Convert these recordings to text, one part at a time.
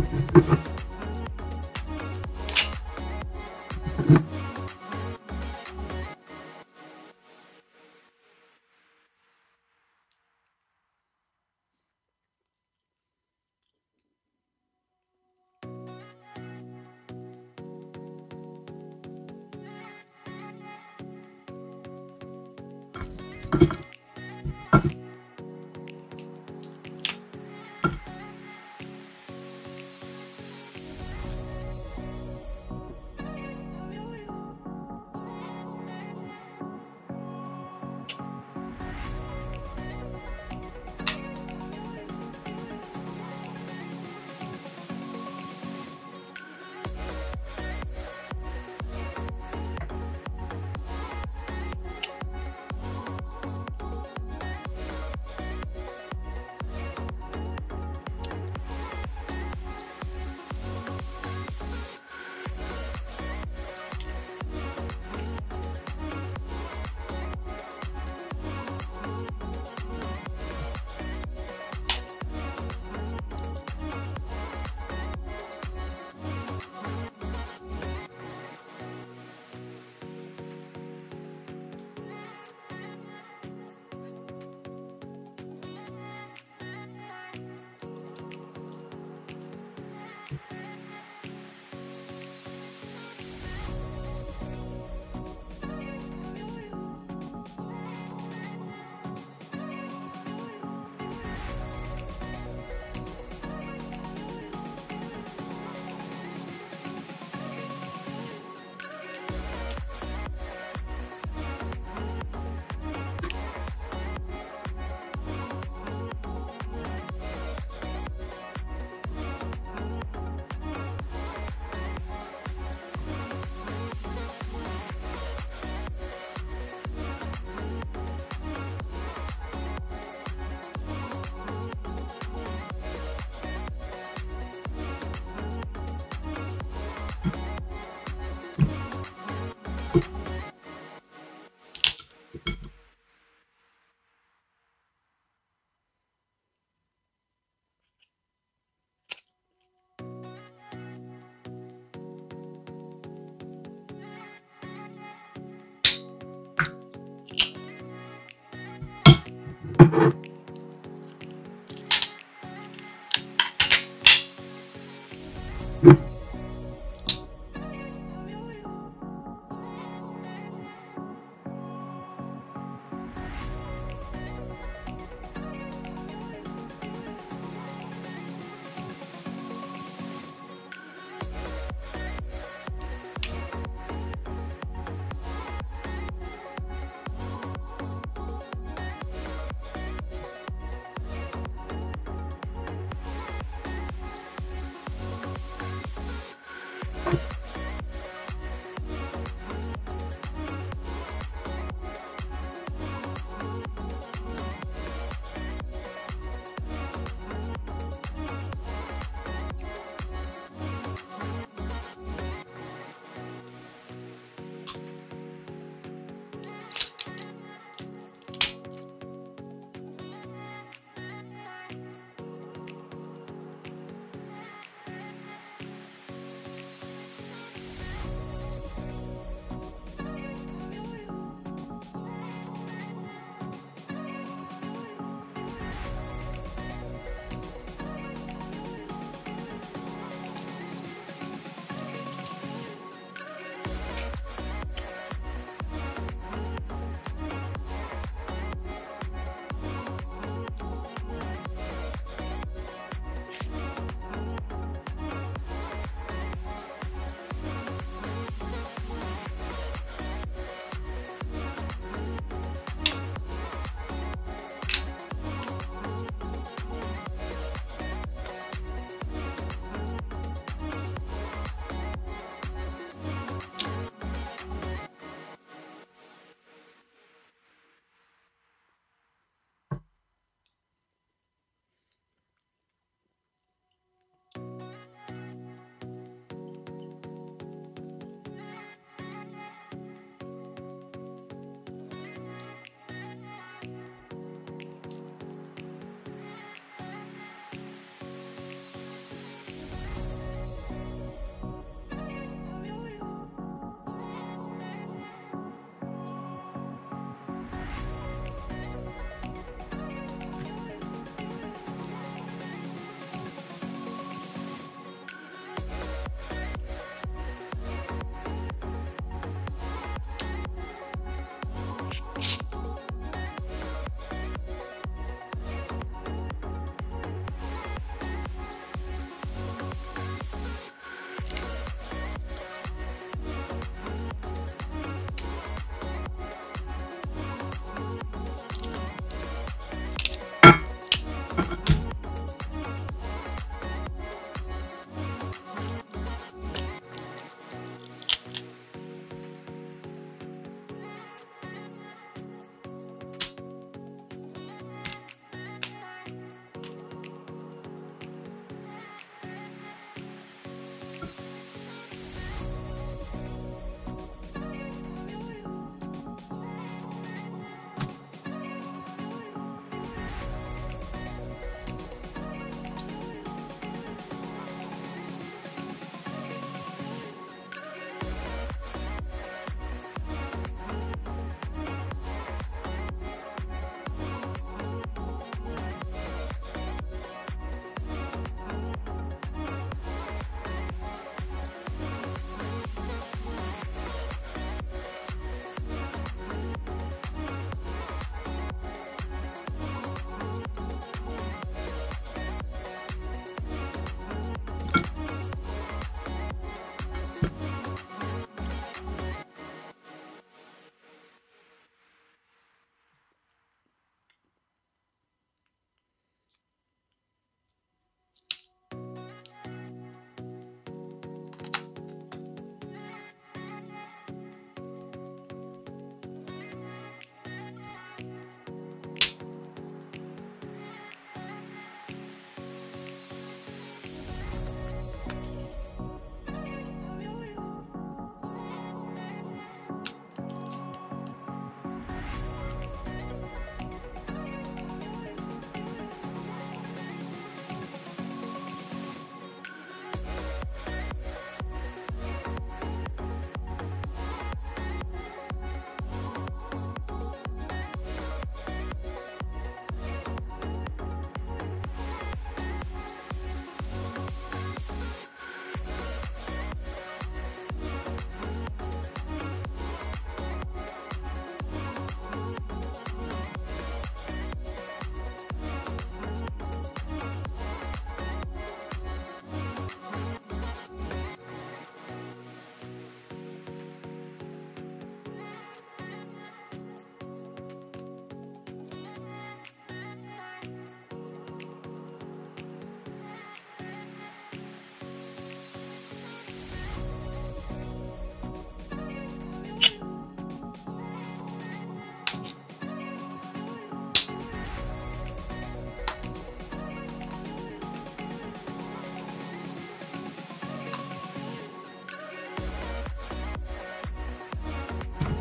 you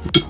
you